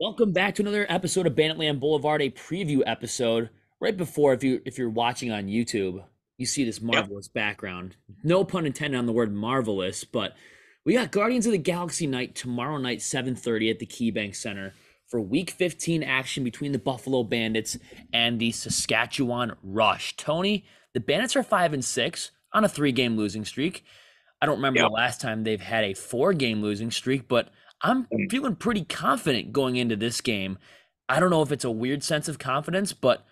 Welcome back to another episode of Banditland Boulevard, a preview episode. Right before, if you if you're watching on YouTube, you see this marvelous yep. background. No pun intended on the word marvelous, but we got Guardians of the Galaxy night tomorrow night, 7:30 at the KeyBank Center for Week 15 action between the Buffalo Bandits and the Saskatchewan Rush. Tony, the Bandits are five and six on a three-game losing streak. I don't remember yep. the last time they've had a four-game losing streak, but I'm mm. feeling pretty confident going into this game. I don't know if it's a weird sense of confidence, but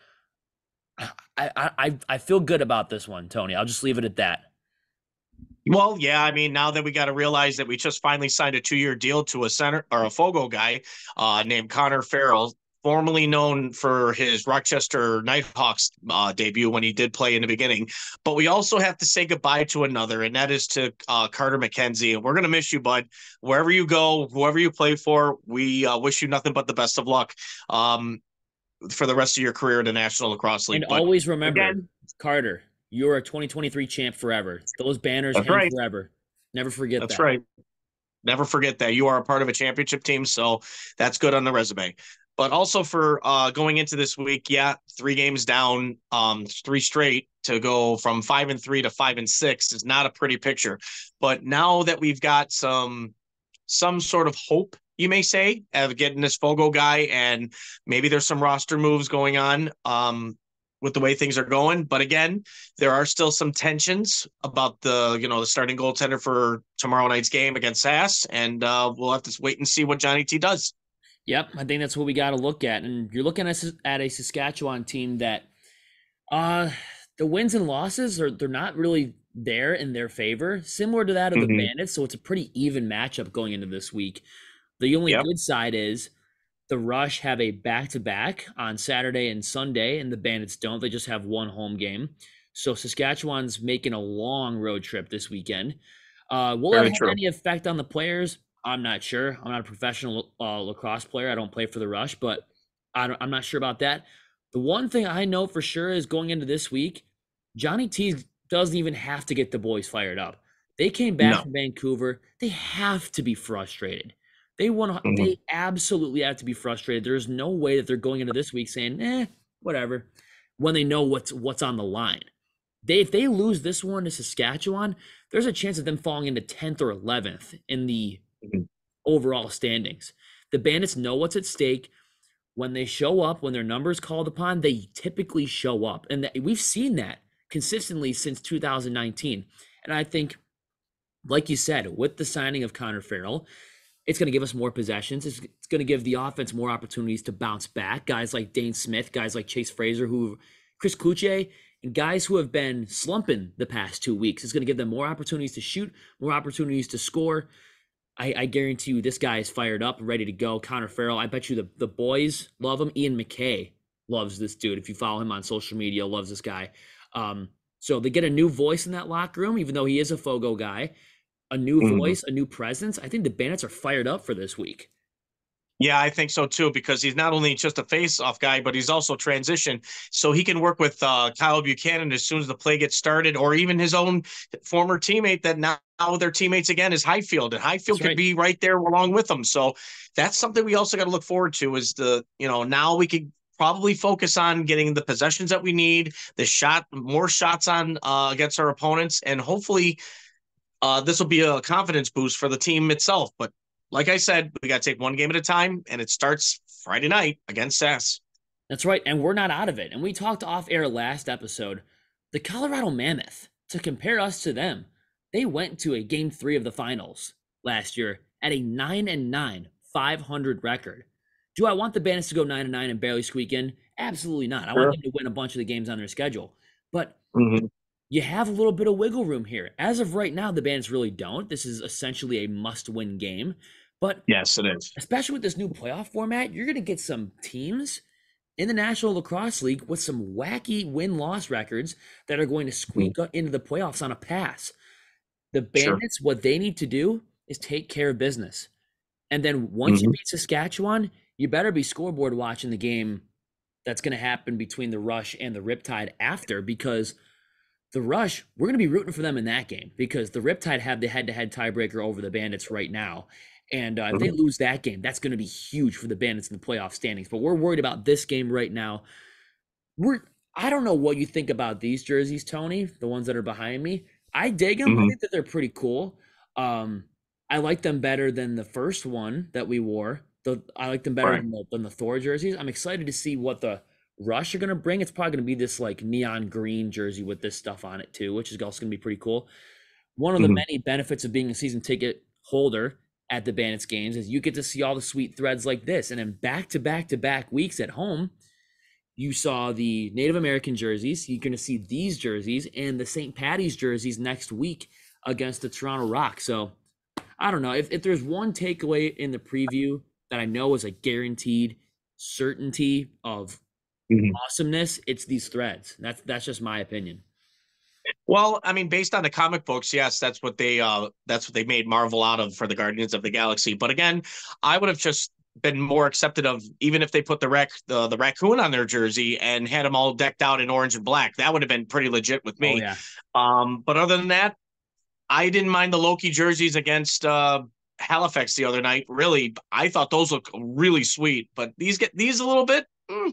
I I I feel good about this one, Tony. I'll just leave it at that. Well, yeah, I mean, now that we got to realize that we just finally signed a two-year deal to a center or a Fogo guy uh, named Connor Farrell, formerly known for his Rochester Knighthawks uh, debut when he did play in the beginning. But we also have to say goodbye to another, and that is to uh, Carter McKenzie. And we're going to miss you, bud. Wherever you go, whoever you play for, we uh, wish you nothing but the best of luck um, for the rest of your career in the National Lacrosse League. And but always remember, again, Carter, you're a 2023 champ forever. Those banners hang right. forever. Never forget that's that. right. Never forget that you are a part of a championship team, so that's good on the resume but also for uh, going into this week, yeah, three games down, um, three straight to go from five and three to five and six is not a pretty picture. But now that we've got some some sort of hope, you may say, of getting this Fogo guy, and maybe there's some roster moves going on um, with the way things are going. But again, there are still some tensions about the you know the starting goaltender for tomorrow night's game against Sass, and uh, we'll have to wait and see what Johnny T does. Yep, I think that's what we got to look at. And you're looking at, at a Saskatchewan team that uh the wins and losses are they're not really there in their favor, similar to that of mm-hmm. the Bandits. So it's a pretty even matchup going into this week. The only yep. good side is the Rush have a back to back on Saturday and Sunday, and the Bandits don't. They just have one home game. So Saskatchewan's making a long road trip this weekend. Uh, will Very it have true. any effect on the players? I'm not sure. I'm not a professional uh, lacrosse player. I don't play for the Rush, but I am not sure about that. The one thing I know for sure is going into this week, Johnny T doesn't even have to get the boys fired up. They came back no. from Vancouver. They have to be frustrated. They want. Mm-hmm. They absolutely have to be frustrated. There's no way that they're going into this week saying, "eh, whatever," when they know what's what's on the line. They if they lose this one to Saskatchewan, there's a chance of them falling into 10th or 11th in the mm-hmm. overall standings. The Bandits know what's at stake. When they show up, when their number is called upon, they typically show up. And we've seen that consistently since 2019. And I think, like you said, with the signing of Connor Farrell, it's going to give us more possessions. It's, it's going to give the offense more opportunities to bounce back. Guys like Dhane Smith, guys like Chase Fraser, who Chris Cloutier, and guys who have been slumping the past two weeks. It's going to give them more opportunities to shoot, more opportunities to score. I, I, guarantee you this guy is fired up, ready to go. Connor Farrell, I bet you the, the boys love him. Ian MacKay loves this dude. If you follow him on social media, loves this guy. Um, so they get a new voice in that locker room, even though he is a Fogo guy, a new mm-hmm. voice, a new presence. I think the Bandits are fired up for this week. Yeah, I think so too, because he's not only just a face-off guy, but he's also transition. So he can work with uh, Kyle Buchanan as soon as the play gets started, or even his own former teammate that now their teammates again is Highfield, and Highfield could right. be right there along with them. So that's something we also got to look forward to. Is the you know now we could probably focus on getting the possessions that we need, the shot, more shots on uh, against our opponents, and hopefully uh, this will be a confidence boost for the team itself. But like I said, we got to take one game at a time, and it starts Friday night against Sass. That's right, and we're not out of it. And we talked off air last episode. The Colorado Mammoth, to compare us to them, they went to a game three of the finals last year at a nine and nine, 500 record. Do I want the Bandits to go nine and nine and barely squeak in? Absolutely not. I sure. want them to win a bunch of the games on their schedule. But mm-hmm you have a little bit of wiggle room here. As of right now, the Bandits really don't. This is essentially a must-win game. But yes, it is. Especially with this new playoff format, you're going to get some teams in the National Lacrosse League with some wacky win-loss records that are going to squeak mm-hmm. into the playoffs on a pass. The Bandits, sure. what they need to do is take care of business. And then once mm-hmm. you beat Saskatchewan, you better be scoreboard watching the game that's going to happen between the Rush and the Riptide after because – the Rush, we're going to be rooting for them in that game because the Riptide have the head to head tiebreaker over the Bandits right now. And uh, if they lose that game, that's going to be huge for the Bandits in the playoff standings. But we're worried about this game right now. We're I don't know what you think about these jerseys, Tony, the ones that are behind me. I dig them. I Mhm. think that they're pretty cool. Um, I like them better than the first one that we wore. The I like them better Right. than, the, than the Thor jerseys. I'm excited to see what the Rush are gonna bring. It's probably gonna be this like neon green jersey with this stuff on it too, which is also gonna be pretty cool. One of the Mhm. many benefits of being a season ticket holder at the Bandits games is you get to see all the sweet threads like this, and then back to back to back weeks at home, you saw the Native American jerseys. You're going to see these jerseys and the St. Patty's jerseys next week against the Toronto Rock. So I don't know if, if there's one takeaway in the preview that I know is a guaranteed certainty of Mhm. awesomeness, it's these threads. That's that's just my opinion. Well, I mean, based on the comic books, yes, that's what they uh that's what they made Marvel out of for the Guardians of the Galaxy. But again, I would have just been more accepted of even if they put the rec the, the raccoon on their jersey and had them all decked out in orange and black. That would have been pretty legit with Oh me. yeah, Um, but other than that, I didn't mind the Loki jerseys against uh Halifax the other night. Really, I thought those look really sweet. But these get these a little bit. mm,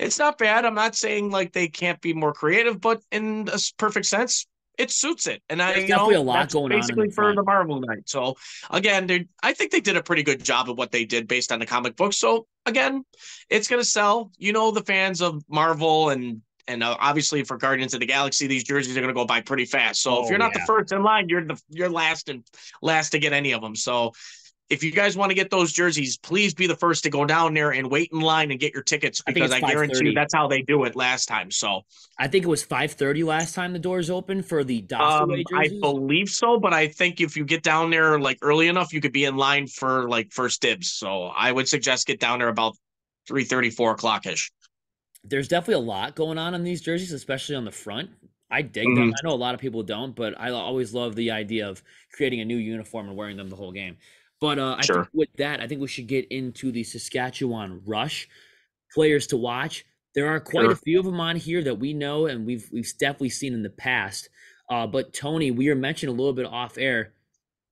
it's not bad. I'm not saying like they can't be more creative, but in a perfect sense, it suits it. And I There's you definitely know, a lot going on basically the for front. the Marvel night. So again, they I think they did a pretty good job of what they did based on the comic book. So again, it's gonna sell. You know, the fans of Marvel and and uh, obviously for Guardians of the Galaxy, these jerseys are going to go by pretty fast. So Oh, if you're not yeah. the first in line, you're the you're last and last to get any of them. So if you guys want to get those jerseys, please be the first to go down there and wait in line and get your tickets because it's I, guarantee you that's how they do it last time. So I think it was 5:30 last time the doors opened for the um, Dossaway I believe so, but I think if you get down there like early enough, you could be in line for like first dibs. So I would suggest get down there about 3 4 o'clock ish. there's definitely a lot going on in these jerseys, especially on the front. I dig Mm-hmm. them. I know a lot of people don't, but I always love the idea of creating a new uniform and wearing them the whole game. But uh, I Sure. think with that, I think we should get into the Saskatchewan Rush players to watch. There are quite Sure. a few of them on here that we know and we've we've definitely seen in the past. Uh, but Tony, we were mentioned a little bit off air.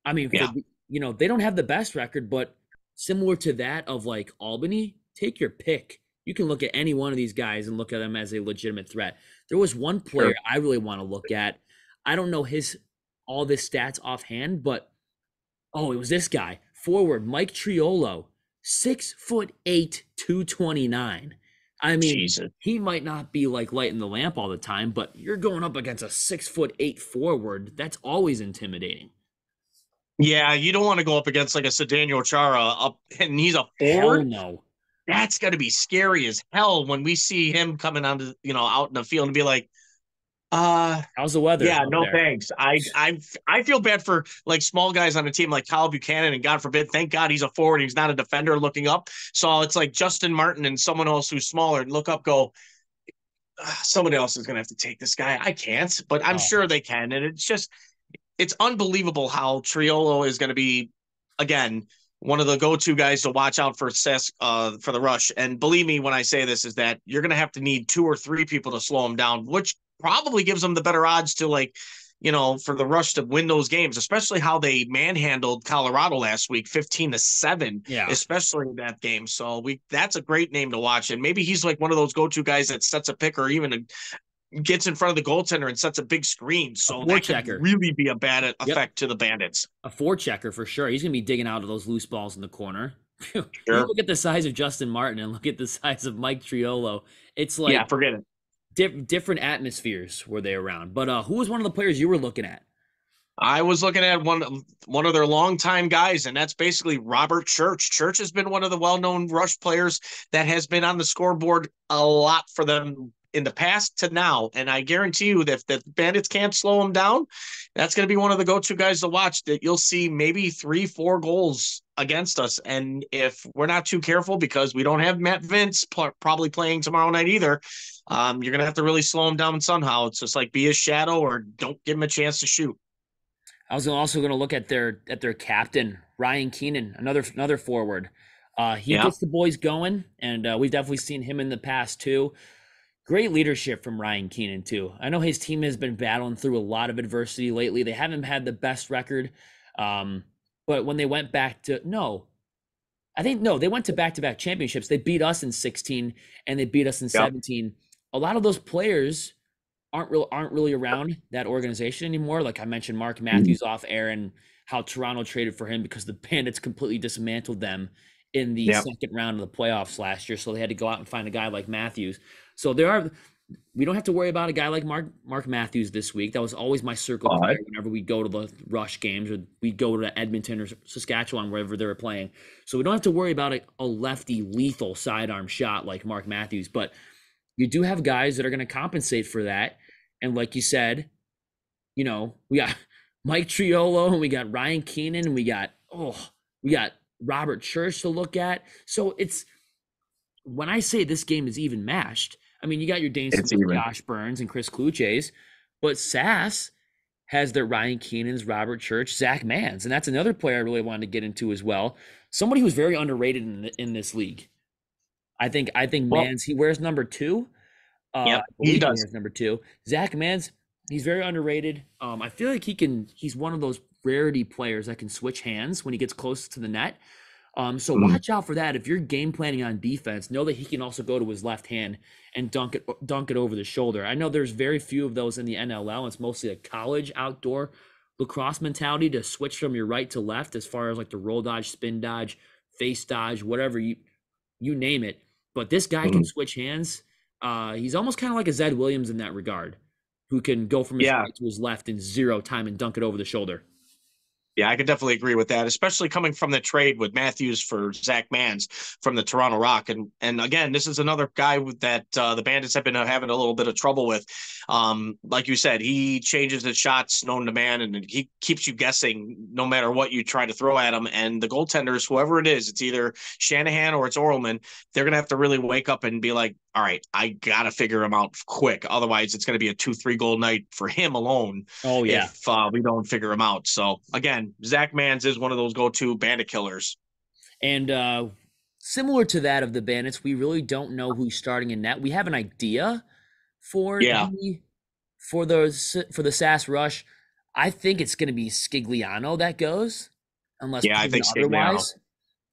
I mean, Yeah. the- you know, they don't have the best record, but similar to that of like Albany, take your pick. You can look at any one of these guys and look at them as a legitimate threat. There was one player I really want to look at. I don't know his all this stats offhand, but oh, it was this guy. Forward, Mike Triolo, six foot eight, 229. I mean, Jesus. he might not be like lighting the lamp all the time, but you're going up against a six foot eight forward. That's always intimidating. Yeah, you don't want to go up against like a Zdeno Chara up and he's a forward. Hell no. That's got to be scary as hell when we see him coming onto you know out in the field and be like, uh, How's the weather? yeah, no there? thanks. I I I feel bad for like small guys on a team like Kyle Buchanan and God forbid, thank God he's a forward. He's not a defender looking up. So it's like Justin Martin and someone else who's smaller and look up, go. "Ah, Somebody else is gonna have to take this guy. I can't, but I'm Oh. sure they can. And it's just, it's unbelievable how Triolo is going to be, again, one of the go-to guys to watch out for Ses, uh, for the rush. And believe me when I say this, is that you're going to have to need two or three people to slow him down, which probably gives them the better odds to like, you know, for the rush to win those games, especially how they manhandled Colorado last week, 15 to seven, Yeah. especially that game. So we, that's a great name to watch. And maybe he's like one of those go-to guys that sets a pick or even a, gets in front of the goaltender and sets a big screen. So that forechecker. could really be a bad effect to the Bandits. a forechecker for sure. He's gonna be digging out of those loose balls in the corner. Sure. look at the size of Justin Martin and look at the size of Mike Triolo. It's like yeah, forget it. di- different atmospheres were they around. But uh, who was one of the players you were looking at? I was looking at one one of their longtime guys, and that's basically Robert Church. Church has been one of the well-known rush players that has been on the scoreboard a lot for them in the past to now. And I guarantee you that if the bandits can't slow him down, that's going to be one of the go-to guys to watch. That you'll see maybe three, four goals against us. And if we're not too careful, because we don't have Matt Vinc pl- probably playing tomorrow night either, um, you're going to have to really slow him down somehow. It's just like be a shadow or don't give him a chance to shoot. I was also going to look at their at their captain Ryan Keenan, another another forward. Uh, he Yeah. gets the boys going, and uh, we've definitely seen him in the past too. Great leadership from Ryan Keenan too. I know his team has been battling through a lot of adversity lately. They haven't had the best record, um, But when they went back to no, I think no, they went to back to back championships. They beat us in 16 and they beat us in yep. 17. A lot of those players aren't real aren't really around that organization anymore. Like I mentioned, Mark mm-hmm. Matthews mm-hmm. off air and how Toronto traded for him because the Bandits completely dismantled them in the yep. second round of the playoffs last year. So they had to go out and find a guy like Matthews. So there are we don't have to worry about a guy like Mark Mark Matthews this week. That was always my circle player whenever we go to the rush games or we go to Edmonton or Saskatchewan, wherever they were playing. So we don't have to worry about a, a lefty lethal sidearm shot like Mark Matthews. But you do have guys that are going to compensate for that. And like you said, you know, we got Mike Triolo and we got Ryan Keenan and we got oh, we got Robert Church to look at. So it's when I say this game is even mashed, I mean you got your Dhane Smith, Josh Byrne's, and Chris Cloutier's, but Sass has their Ryan Keenan's, Robert Church, Zach Manns, and that's another player I really wanted to get into as well. Somebody who's very underrated in, in this league. I think I think well, Manns he wears number two. Uh, yeah, he does. He number two. Zach Manns he's very underrated. Um, I feel like he can. He's one of those rarity players that can switch hands when he gets close to the net. Um, so mm. watch out for that. If you're game planning on defense, know that he can also go to his left hand and dunk it dunk it over the shoulder. I know there's very few of those in the NLL. It's mostly a college outdoor lacrosse mentality to switch from your right to left as far as like the roll dodge, spin dodge, face dodge, whatever you you name it. But this guy mm. can switch hands. Uh, he's almost kind of like a Zed Williams in that regard, who can go from his yeah. right to his left in zero time and dunk it over the shoulder. Yeah, I could definitely agree with that, especially coming from the trade with Matthews for Zach Manns from the Toronto Rock. And and again, this is another guy that uh, the Bandits have been having a little bit of trouble with. Um, like you said, he changes his shots known to man, and he keeps you guessing no matter what you try to throw at him. And the goaltenders, whoever it is, it's either Shanahan or it's Orleman, they're gonna have to really wake up and be like, all right, I gotta figure him out quick. Otherwise, it's gonna be a two, three goal night for him alone. Oh yeah, if uh, we don't figure him out. So again Zach Manns is one of those go-to bandit killers. And uh, similar to that of the bandits, we really don't know who's starting in net. We have an idea for yeah. the for the for the Sass Rush. I think it's going to be Scigliano that goes, unless yeah, I think otherwise.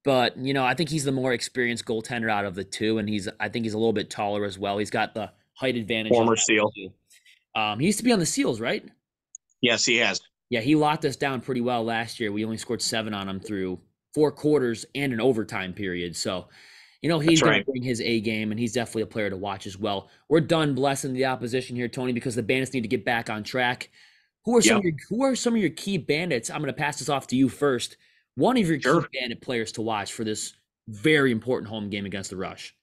But you know, I think he's the more experienced goaltender out of the two, and he's I think he's a little bit taller as well. He's got the height advantage. Former Seal. Um, he used to be on the Seals, right? Yes, he has. Yeah, he locked us down pretty well last year. We only scored seven on him through four quarters and an overtime period. So, you know, he's going to bring his A game, and he's definitely a player to watch as well. We're done blessing the opposition here, Tony, because the Bandits need to get back on track. Who are some yep. of your Who are some of your key Bandits? I'm going to pass this off to you first. One of your sure. key Bandit players to watch for this very important home game against the Rush.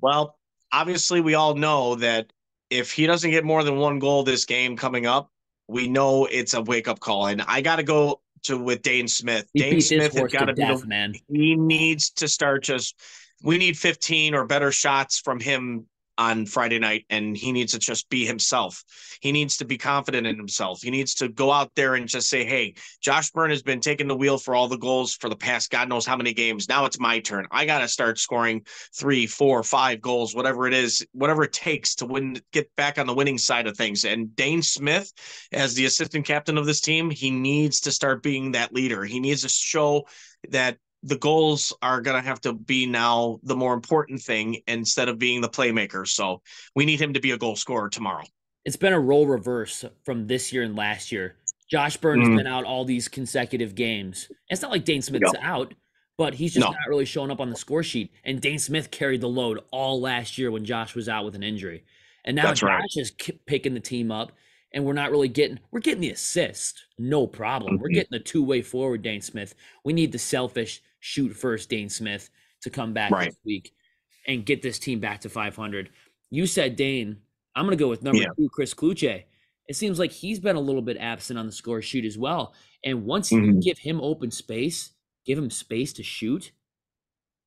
Well, obviously, we all know that if he doesn't get more than one goal this game coming up, we know it's a wake up call. And I got to go to with Dhane Smith. He Dhane Smith has got to be the man. He needs to start just. We need 15 or better shots from him on Friday night and he needs to just be himself. He needs to be confident in himself. He needs to go out there and just say, Hey, Josh Byrne has been taking the wheel for all the goals for the past God knows how many games. Now it's my turn. I got to start scoring three, four, five goals, whatever it is, whatever it takes to win, get back on the winning side of things. And Dhane Smith, as the assistant captain of this team, he needs to start being that leader. He needs to show that the goals are going to have to be now the more important thing instead of being the playmaker. So we need him to be a goal scorer tomorrow. It's been a role reverse from this year and last year. Josh Byrne has mm. been out all these consecutive games. It's not like Dhane Smith's no. out, but he's just no. not really showing up on the score sheet. And Dhane Smith carried the load all last year when Josh was out with an injury. And now That's Josh right. is picking the team up, and we're not really getting we're getting the assist, no problem. Mm-hmm. We're getting the two way forward, Dhane Smith. We need the selfish shoot first Dhane Smith to come back right. this week and get this team back to 500. You said Dhane. I'm going to go with number yeah. two, Chris Cloutier. It seems like he's been a little bit absent on the score sheet as well. And once mm-hmm. you give him open space, give him space to shoot.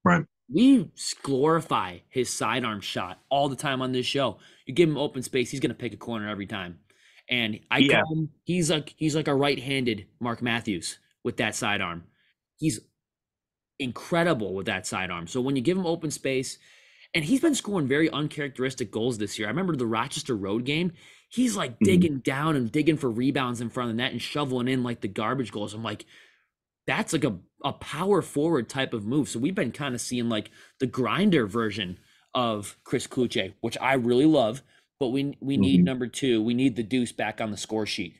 Right. We glorify his sidearm shot all the time on this show. You give him open space, he's going to pick a corner every time. And I yeah. call him he's like he's like a right-handed Mark Matthews with that sidearm. He's incredible with that sidearm. So when you give him open space, and he's been scoring very uncharacteristic goals this year. I remember the Rochester Road game. He's like mm-hmm. digging down and digging for rebounds in front of the net and shoveling in like the garbage goals. I'm like, that's like a, a power forward type of move. So we've been kind of seeing like the grinder version of Chris Cloutier, which I really love. But we we need mm-hmm. number two. We need the deuce back on the score sheet.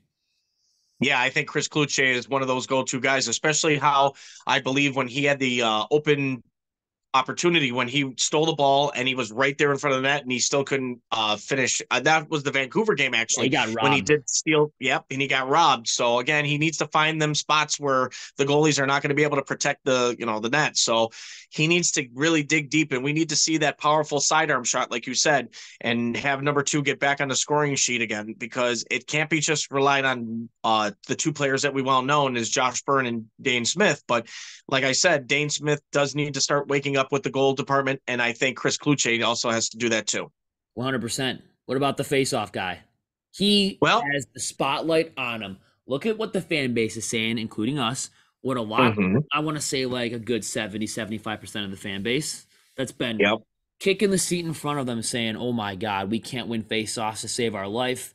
Yeah, I think Chris Cloutier is one of those go-to guys, especially how I believe when he had the uh, open opportunity when he stole the ball and he was right there in front of the net and he still couldn't uh, finish. Uh, that was the Vancouver game actually. He got robbed. when he did steal. Yep, and he got robbed. So again, he needs to find them spots where the goalies are not going to be able to protect the you know the net. So he needs to really dig deep, and we need to see that powerful sidearm shot, like you said, and have number two get back on the scoring sheet again because it can't be just relying on uh, the two players that we well known as Josh Byrne and Dhane Smith. But like I said, Dhane Smith does need to start waking up with the goal department, and I think Chris Cloutier also has to do that too. One hundred percent. What about the face-off guy? He well, has the spotlight on him. Look at what the fan base is saying, including us what a lot mm-hmm. i want to say like a good 70 75% of the fan base that's been yep. kicking the seat in front of them saying oh my god we can't win face offs to save our life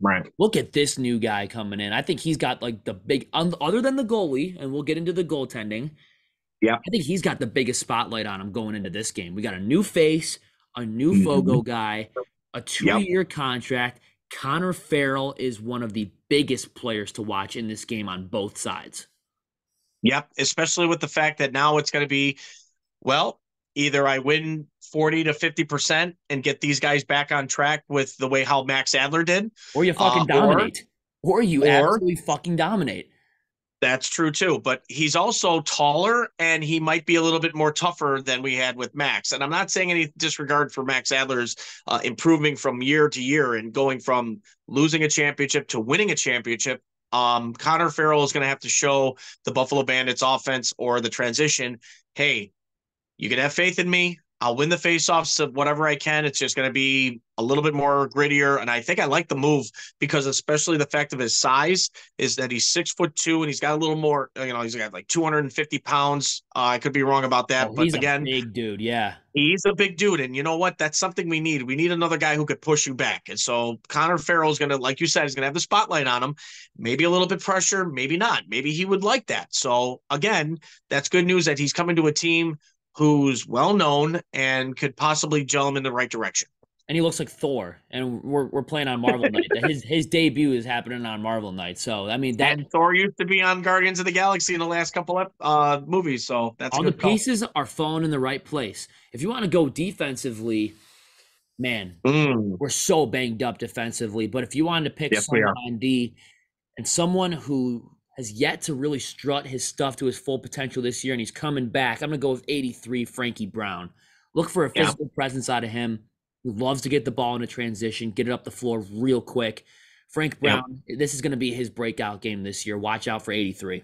right look at this new guy coming in i think he's got like the big other than the goalie and we'll get into the goaltending yeah i think he's got the biggest spotlight on him going into this game we got a new face a new mm-hmm. fogo guy a two-year yep. contract connor farrell is one of the biggest players to watch in this game on both sides Yep, especially with the fact that now it's going to be, well, either I win 40 to 50% and get these guys back on track with the way how Max Adler did, or you fucking uh, dominate, or, or you or, absolutely fucking dominate. That's true too, but he's also taller and he might be a little bit more tougher than we had with Max. And I'm not saying any disregard for Max Adler's uh, improving from year to year and going from losing a championship to winning a championship. Um, Connor Farrell is going to have to show the Buffalo Bandits offense or the transition, hey, you can have faith in me. I'll win the faceoffs of whatever I can. It's just going to be a little bit more grittier. And I think I like the move because, especially the fact of his size, is that he's six foot two and he's got a little more. You know, he's got like 250 pounds. Uh, I could be wrong about that, oh, but again, big dude. Yeah, he's a big dude, and you know what? That's something we need. We need another guy who could push you back. And so Connor Farrell is going to, like you said, he's going to have the spotlight on him. Maybe a little bit pressure, maybe not. Maybe he would like that. So again, that's good news that he's coming to a team who's well known and could possibly gel him in the right direction. And he looks like Thor, and we're, we're playing on Marvel Night. His his debut is happening on Marvel Night, so I mean that. And Thor used to be on Guardians of the Galaxy in the last couple of uh, movies, so that's all the call. pieces are falling in the right place. If you want to go defensively, man, mm. we're so banged up defensively. But if you wanted to pick yes, someone on D and someone who has yet to really strut his stuff to his full potential this year, and he's coming back. I'm going to go with 83, Frankie Brown. Look for a physical yeah. presence out of him. He loves to get the ball in a transition, get it up the floor real quick. Frank Brown, yeah. this is going to be his breakout game this year. Watch out for 83.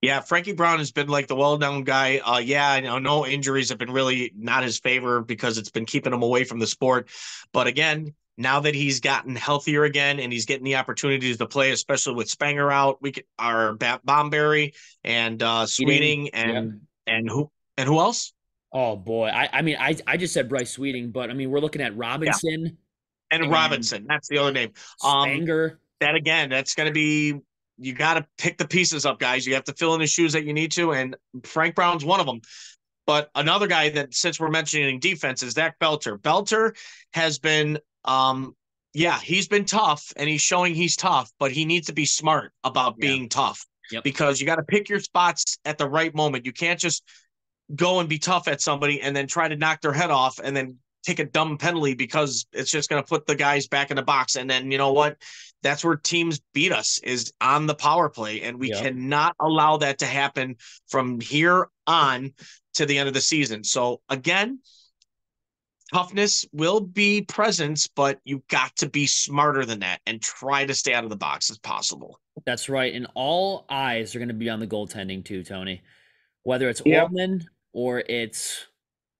Yeah, Frankie Brown has been like the well-known guy. Uh, yeah, I know no injuries have been really not his favor because it's been keeping him away from the sport. But again, now that he's gotten healthier again and he's getting the opportunities to play, especially with Spanger out, we could our Bomberry and uh Sweeting and yeah. and who and who else? Oh boy, I I mean I I just said Bryce Sweeting, but I mean we're looking at Robinson yeah. and, and, Robinson. That's the other name. Um, Spanger. That again, that's going to be you got to pick the pieces up, guys. You have to fill in the shoes that you need to, and Frank Brown's one of them. But another guy that, since we're mentioning defense, is Zach Belter. Belter has been um, yeah, he's been tough and he's showing he's tough, but he needs to be smart about being yeah. tough yep. because you got to pick your spots at the right moment. You can't just go and be tough at somebody and then try to knock their head off and then take a dumb penalty because it's just going to put the guys back in the box. And then you know what? That's where teams beat us is on the power play, and we yep. cannot allow that to happen from here on to the end of the season. So again, toughness will be presence, but you got to be smarter than that and try to stay out of the box as possible. That's right. And all eyes are going to be on the goaltending too, Tony. Whether it's yep. Orleman or it's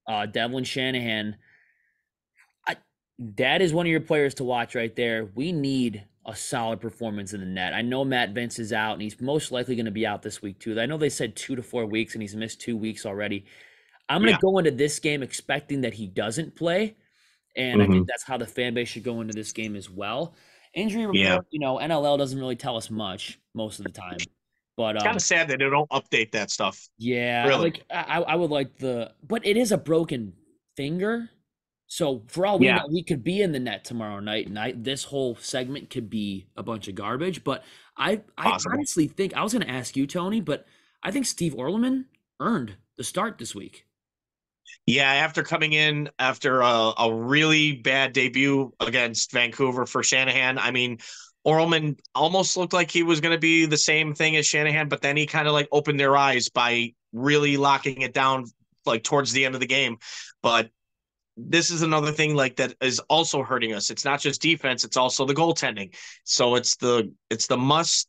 uh, Devlin Shanahan, I, that is one of your players to watch right there. We need a solid performance in the net. I know Matt Vinc is out and he's most likely going to be out this week too. I know they said two to four weeks and he's missed two weeks already. I'm going to yeah. go into this game expecting that he doesn't play. And mm-hmm. I think mm-hmm. that's how the fan base should go into this game as well. Injury report, yeah. you know, NLL doesn't really tell us much most of the time. But it's um, kind of sad that they don't update that stuff. yeah, Really? like I, I would like the, but it is a broken finger. So for all we Yeah. know, we could be in the net tomorrow night, and I, this whole segment could be a bunch of garbage. But I, I Possible. honestly think I was going to ask you, Tony, but I think Steve Orleman earned the start this week. Yeah, after coming in after a, a really bad debut against Vancouver for Shanahan, I mean, Orleman almost looked like he was going to be the same thing as Shanahan, but then he kind of like opened their eyes by really locking it down like towards the end of the game. But this is another thing like that is also hurting us. It's not just defense; it's also the goaltending. So it's the it's the must.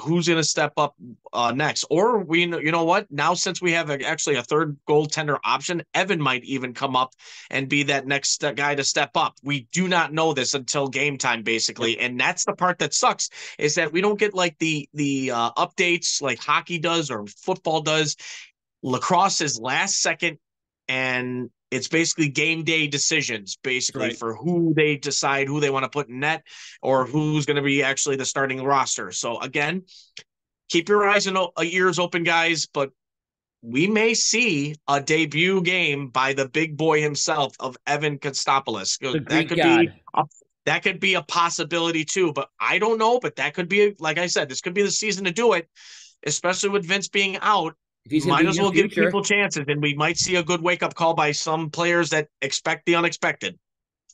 Who's going to step up uh, next? Or we, know you know what? Now since we have a, actually a third goaltender option, Evan might even come up and be that next guy to step up. We do not know this until game time, basically, and that's the part that sucks is that we don't get like the the uh, updates like hockey does or football does. Lacrosse is last second, and it's basically game day decisions, basically Right. for who they decide who they want to put in net or who's going to be actually the starting roster. So again, keep your eyes and uh, ears open, guys. But we may see a debut game by the big boy himself of Evan Kostopoulos. That could god. be a, that could be a possibility too. But I don't know. But that could be, like I said, this could be the season to do it, especially with Vinc being out. If he's Might as well give future, people chances, and we might see a good wake up call by some players that expect the unexpected.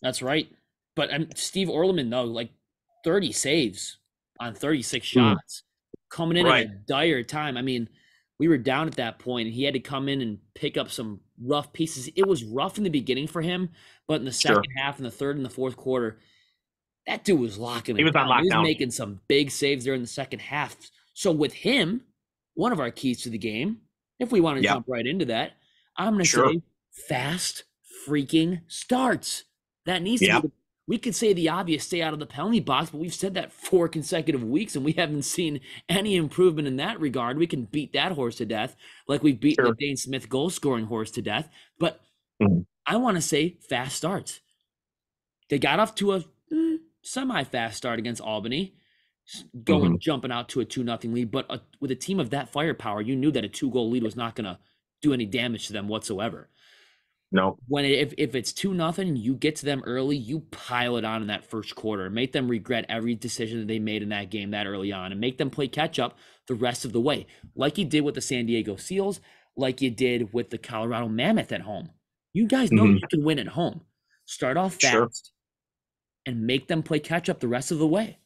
That's right. But um, Steve Orleman, though, like 30 saves on 36 Hmm. shots, coming in Right. at a dire time. I mean, we were down at that point, and he had to come in and pick up some rough pieces. It was rough in the beginning for him, but in the Sure. second half and the third and the fourth quarter, that dude was locking He it was on down. He was making some big saves there in the second half. So with him, one of our keys to the game, if we want to Yeah. jump right into that, I'm going to Sure. say fast freaking starts. That needs to Yeah. be. We could say the obvious, stay out of the penalty box, but we've said that four consecutive weeks, and we haven't seen any improvement in that regard. We can beat that horse to death, like we've beaten Sure. the Dhane Smith goal scoring horse to death. But Mhm. I want to say fast starts. They got off to a mm, semi-fast start against Albany, going jumping out to a two nothing lead. But a, with a team of that firepower, you knew that a two goal lead was not going to do any damage to them whatsoever No, when it, if, if it's two nothing you get to them early you pile it on in that first quarter make them regret every decision that they made in that game that early on and make them play catch up the rest of the way like you did with the san diego seals like you did with the colorado mammoth at home you guys know Mhm. you can win at home start off fast Sure. and make them play catch up the rest of the way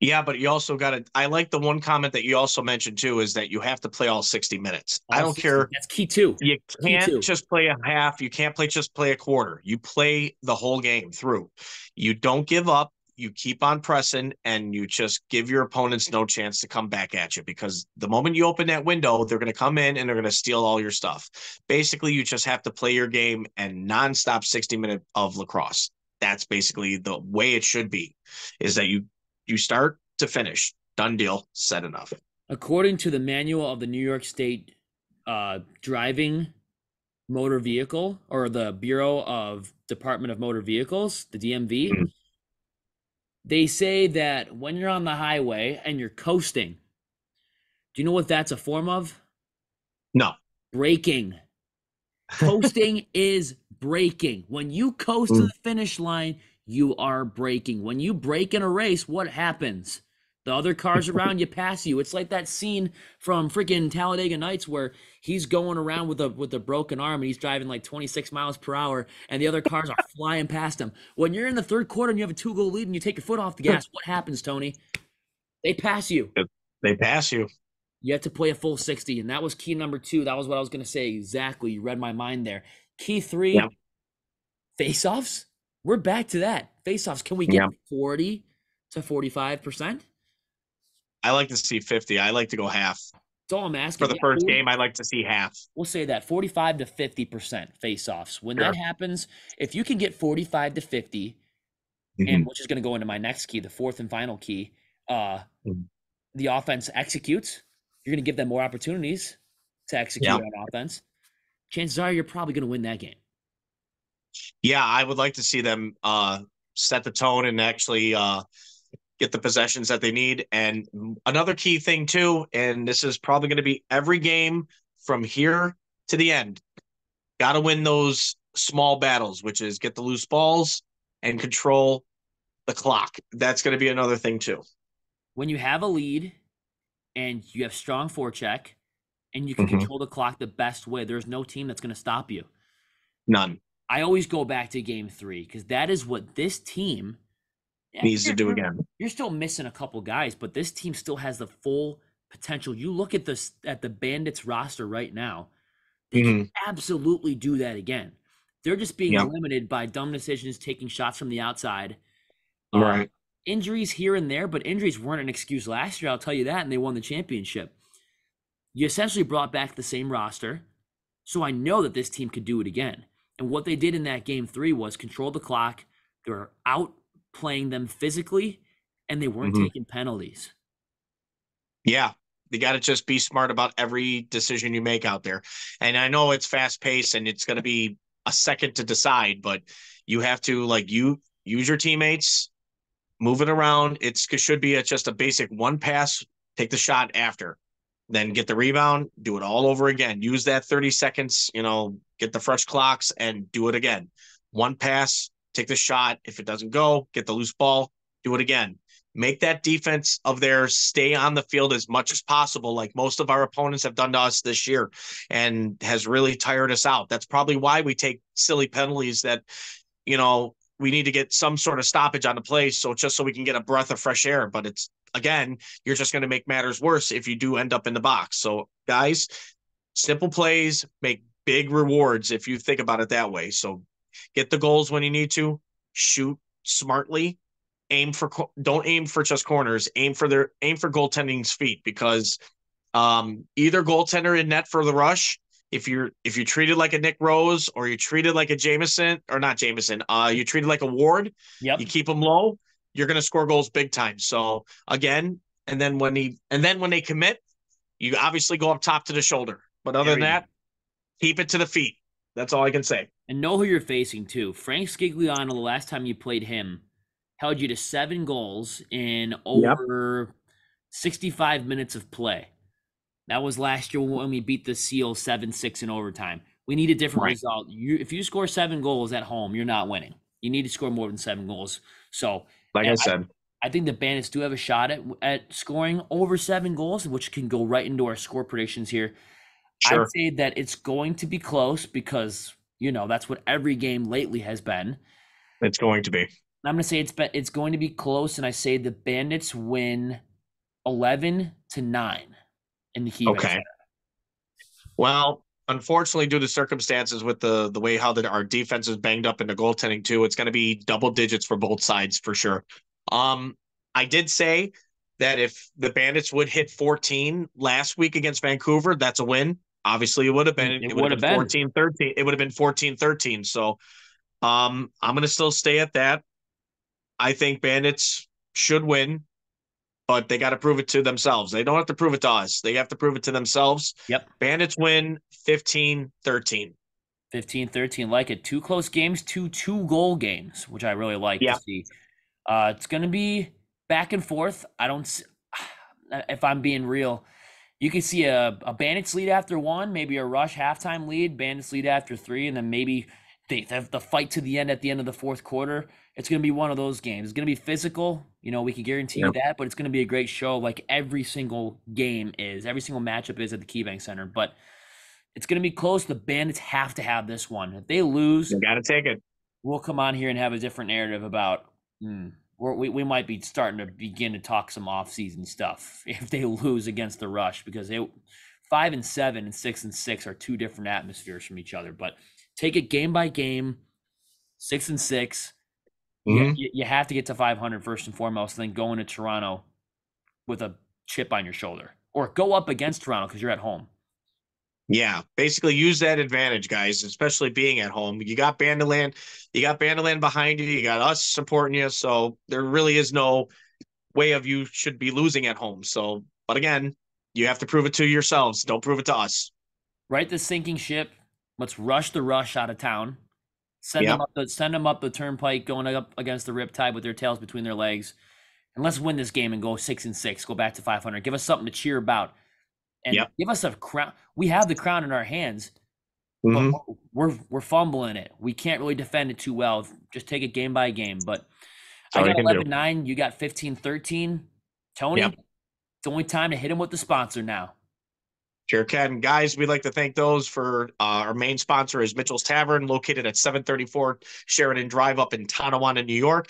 Yeah, but you also got to. I like the one comment that you also mentioned too is that you have to play all 60 minutes. I don't 60 care. that's key too You can't too. just play a half. You can't play just play a quarter. You play the whole game through. You don't give up. You keep on pressing and you just give your opponents no chance to come back at you because the moment you open that window, they're going to come in and they're going to steal all your stuff. Basically, you just have to play your game and nonstop 60 minute of lacrosse. That's basically the way it should be is that you you start to finish. Done deal, said enough. According to the manual of the New York State uh, Driving Motor Vehicle or the Bureau of Department of Motor Vehicles, the DMV, Mhm. they say that when you're on the highway and you're coasting, do you know what that's a form of? No. Braking. Coasting is braking. When you coast to Mm. the finish line, you are braking. When you brake in a race, what happens? The other cars around you pass you. It's like that scene from freaking Talladega Nights where he's going around with a with a broken arm and he's driving like 26 miles per hour and the other cars are flying past him. When you're in the third quarter and you have a two goal lead and you take your foot off the gas, what happens, Tony? They pass you. They pass you. You have to play a full 60. And that was key number two. That was what I was going to say. Exactly. You read my mind there. Key three Yep. face offs. We're back to that. Face offs. Can we get Yep. 40 to 45%? I like to see 50. I like to go half. That's all I'm asking. For the Yeah, first 40 game, I like to see half. We'll say that 45 to 50% face offs. When Sure. that happens, if you can get 45 to 50, Mm-hmm. and which is going to go into my next key, the fourth and final key, uh, Mhm. the offense executes. You're going to give them more opportunities to execute Yeah. on offense. Chances are you're probably going to win that game. Yeah, I would like to see them uh, set the tone and actually uh, get the possessions that they need. And another key thing too, and this is probably going to be every game from here to the end. Got to win those small battles, which is get the loose balls and control the clock. That's going to be another thing too. When you have a lead and you have strong forecheck and you can mm-hmm. control the clock the best way, there's no team that's going to stop you. None. I always go back to game three because that is what this team needs to do again. You're still missing a couple guys, but this team still has the full potential. You look at this at the Bandits roster right now; they mm-hmm. can absolutely do that again. They're just being yep. limited by dumb decisions, taking shots from the outside. Um, right. Um, injuries here and there, but injuries weren't an excuse last year. I'll tell you that, and they won the championship. You essentially brought back the same roster, so I know that this team could do it again. And what they did in that game three was control the clock. They were out playing them physically and they weren't mm-hmm. taking penalties. Yeah. You got to just be smart about every decision you make out there. And I know it's fast paced and it's going to be a second to decide, but you have to like you use your teammates, move it around. It's it should be a, just a basic one pass, take the shot after, then get the rebound, do it all over again. Use that 30 seconds, you know, get the fresh clocks and do it again. One pass, take the shot. If it doesn't go, get the loose ball, do it again. Make that defense of theirs stay on the field as much as possible, like most of our opponents have done to us this year and has really tired us out. That's probably why we take silly penalties that, you know, we need to get some sort of stoppage on the play. So just so we can get a breath of fresh air. But it's again, you're just going to make matters worse if you do end up in the box. So guys, simple plays make big rewards if you think about it that way. So get the goals when you need to, shoot smartly, aim for don't aim for just corners, aim for their aim for goaltending's feet because um, either goaltender in net for the rush. If you're if you're treated like a Nick Rose or you're treated like a Jameson or not Jameson, uh, you treated like a Ward. Yep. You keep them low, you're going to score goals big time. So again, and then when he and then when they commit, you obviously go up top to the shoulder. But other than that, keep it to the feet. That's all I can say. And know who you're facing too. Frank Scigliano, the last time you played him, held you to seven goals in over yep. 65 minutes of play. That was last year when we beat the Seal 7 6 in overtime. We need a different right. result. You, if you score seven goals at home, you're not winning. You need to score more than seven goals. So, like I said, I, I think the Bandits do have a shot at, at scoring over seven goals, which can go right into our score predictions here. Sure. I'd say that it's going to be close because you know that's what every game lately has been. It's going to be. I'm going to say it's been, it's going to be close, and I say the Bandits win eleven to nine in the key. Okay. Well, unfortunately, due to circumstances with the the way how the, our defense is banged up in the goaltending too, it's going to be double digits for both sides for sure. Um, I did say that if the Bandits would hit 14 last week against Vancouver, that's a win. Obviously, it would have been. It, it would have been, been 14 13. It would have been 14 13. So um, I'm going to still stay at that. I think Bandits should win, but they got to prove it to themselves. They don't have to prove it to us. They have to prove it to themselves. Yep. Bandits win 15 13. 15 13. Like it. Two close games, two two goal games, which I really like to see. Uh, it's going to be back and forth. I don't, if I'm being real, you can see a, a Bandits lead after one, maybe a Rush halftime lead, Bandits lead after three, and then maybe they have the fight to the end at the end of the fourth quarter. It's going to be one of those games. It's going to be physical. You know, we can guarantee yep. you that, but it's going to be a great show like every single game is, every single matchup is at the KeyBank Center. But it's going to be close. The Bandits have to have this one. If they lose, you got to take it. We'll come on here and have a different narrative about hmm, we we might be starting to begin to talk some off-season stuff if they lose against the Rush because they five and seven and six and six are two different atmospheres from each other. But take it game by game, six and 6 mm-hmm. you, you, have to get to 500 first and foremost, and then go into Toronto with a chip on your shoulder, or go up against Toronto because you're at home. Yeah, basically use that advantage, guys, especially being at home. You got Banditland, you got Banditland behind you, you got us supporting you. So there really is no way of you should be losing at home. So, but again, you have to prove it to yourselves. Don't prove it to us. Right the sinking ship. Let's rush the rush out of town. Send yep. them up the send them up the turnpike going up against the riptide with their tails between their legs. and let's win this game and go six and six, go back to 500. Give us something to cheer about, and Yep. give us a crown. We have the crown in our hands, Mhm. but we're we're fumbling it. We can't really defend it too well. Just take it game by game. But I got can 11 9. You got 15 13. Tony, Yep. it's only time to hit him with the sponsor now. Sure can. Guys, we'd like to thank those for uh, our main sponsor is Mitchell's Tavern, located at 734 Sheridan Drive up in Tonawanda, New York.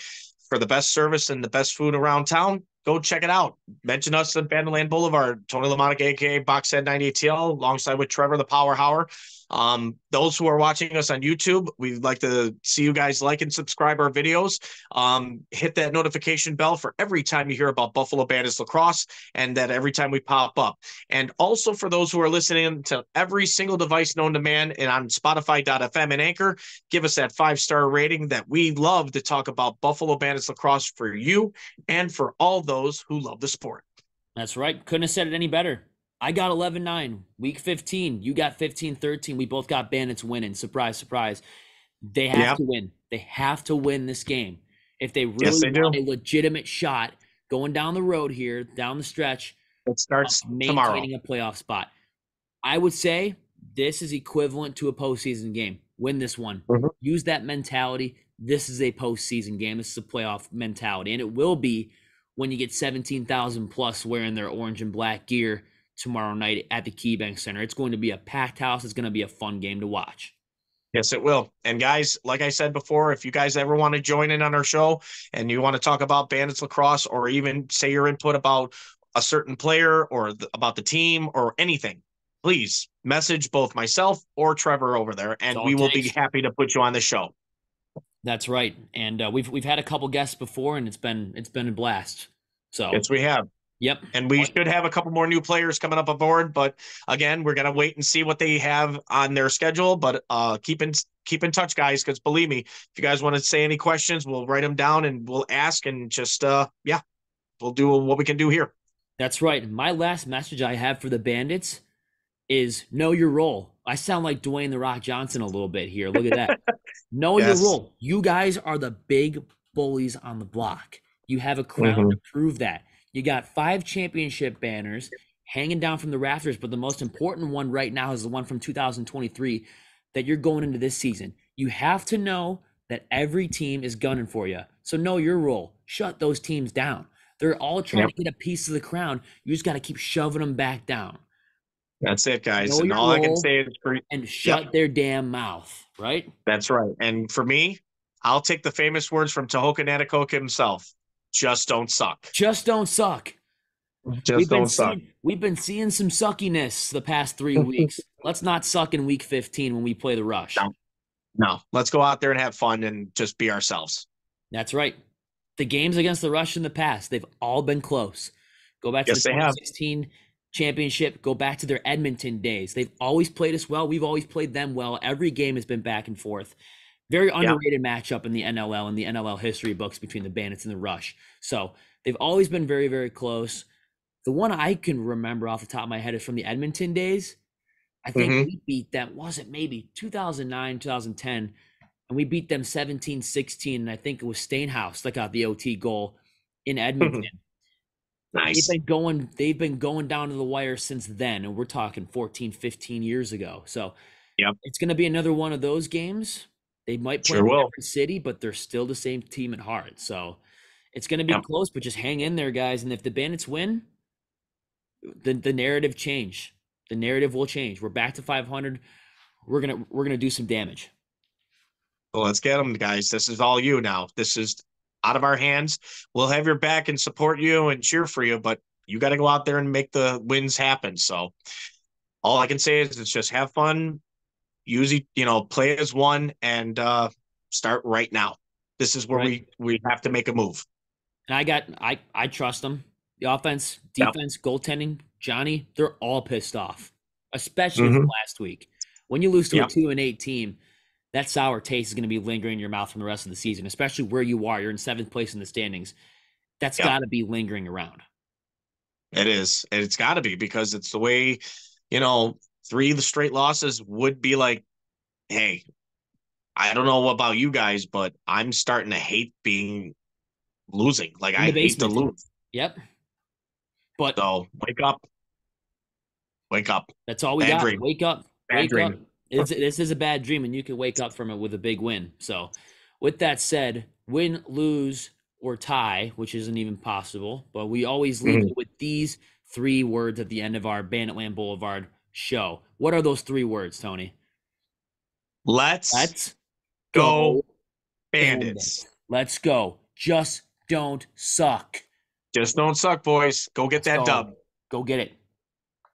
For the best service and the best food around town, go check it out. Mention us at Banditland Boulevard, Tony Lamonica, aka Boxhead 98TL, alongside with Trevor the Power Hour. Um, those who are watching us on YouTube, we'd like to see you guys like and subscribe our videos. Um, hit that notification bell for every time you hear about Buffalo Bandits lacrosse and that every time we pop up. And also for those who are listening to every single device known to man and on Spotify.fm and Anchor, give us that five star rating that we love to talk about Buffalo Bandits lacrosse for you and for all those who love the sport. That's right. Couldn't have said it any better. I got 11 9, week 15. You got 15 13. We both got Bandits winning. Surprise, surprise. They have Yep. to win. They have to win this game. If they really Yes, they do. want a legitimate shot going down the road here, down the stretch, It starts tomorrow. maintaining a playoff spot, I would say this is equivalent to a postseason game. Win this one. Mhm. Use that mentality. This is a postseason game. This is a playoff mentality. And it will be when you get 17,000 plus wearing their orange and black gear tomorrow night at the KeyBank Center. It's going to be a packed house. It's going to be a fun game to watch. Yes, it will. And guys, like I said before, if you guys ever want to join in on our show and you want to talk about Bandits lacrosse or even say your input about a certain player or th- about the team or anything, please message both myself or Trevor over there, and we will be happy to put you on the show. That's right. And uh, we've we've had a couple guests before, and it's been it's been a blast. So Yes, we have. Yep, And we should have a couple more new players coming up aboard, but again, we're gonna wait and see what they have on their schedule. But uh, keep in keep in touch, guys, because believe me, if you guys want to say any questions, we'll write them down and we'll ask and just uh, yeah, we'll do what we can do here. That's right. My last message I have for the Bandits is know your role. I sound like Dwayne the Rock Johnson a little bit here. Look at that. know Yes. your role. You guys are the big bullies on the block. You have a crown Mhm. to prove that. You got five championship banners hanging down from the rafters, but the most important one right now is the one from 2023 that you're going into this season. You have to know that every team is gunning for you. So know your role. Shut those teams down. They're all trying Yep. to get a piece of the crown. You just got to keep shoving them back down That's it, guys. Know and all I can say is for and shut their damn mouth, right? that's right. And for me, I'll take the famous words from Tahoka Natikoka himself. Just don't suck. Just don't suck. Just we've been don't suck. seeing, we've been seeing some suckiness the past three weeks. Let's not suck in week 15 when we play the rush. No. No, let's go out there and have fun and just be ourselves. That's right. The games against the rush in the past, they've all been close. Go back to Yes, the 2016 championship, go back to their Edmonton days. They've always played us well. We've always played them well. Every game has been back and forth. Very underrated matchup in the NLL and the NLL history books between the Bandits and the Rush. So they've always been very, very close. The one I can remember off the top of my head is from the Edmonton days. I think Mhm. we beat them, was it maybe 2009, 2010? And we beat them 17 16. And I think it was Steenhuis that got the OT goal in Edmonton. Nice. They've been going, they've been going down to the wire since then. And we're talking 14, 15 years ago. So Yep. it's going to be another one of those games. They might play Sure in a different city, but they're still the same team at heart. So it's going to be Yep. close, but just hang in there, guys. And if the Bandits win, the, the narrative change. The narrative will change. We're back to 500. We're gonna we're gonna do some damage. Well, let's get them, guys. This is all you now. This is out of our hands. We'll have your back and support you and cheer for you, but you got to go out there and make the wins happen. So, all I can say is it's just have fun, use you know, play as one, and uh, start right now. This is where Right. we we have to make a move. And I got I I trust them. The offense, Yep. defense, goaltending, Johnny, they're all pissed off, especially from Mhm. last week. When you lose to Yep. a two and eight team, that sour taste is going to be lingering in your mouth from the rest of the season, especially where you are. You're in seventh place in the standings. That's Yep. got to be lingering around. It is. and It's got to be because it's the way, you know, three of the straight losses would be like, hey, I don't know about you guys, but I'm starting to hate being losing. Like I hate to lose. Yep. But So wake up. Wake up. that's all we Bad got. dream. Wake up. Bad wake dream. up. It's, this is a bad dream, and you can wake up from it with a big win. So, with that said, win, lose, or tie, which isn't even possible, but we always leave Mhm. it with these three words at the end of our Banditland Boulevard show. What are those three words, Tony? Let's, Let's go, Bandits. bandits. Let's go. Just don't suck. Just don't suck, boys. Go get that Let's go. dub. Go get it.